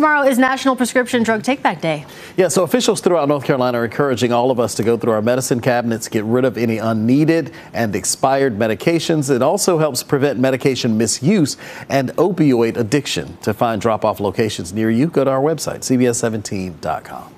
Tomorrow is National Prescription Drug Takeback Day. Yeah, so officials throughout North Carolina are encouraging all of us to go through our medicine cabinets, get rid of any unneeded and expired medications. It also helps prevent medication misuse and opioid addiction. To find drop off locations near you, go to our website, CBS17.com.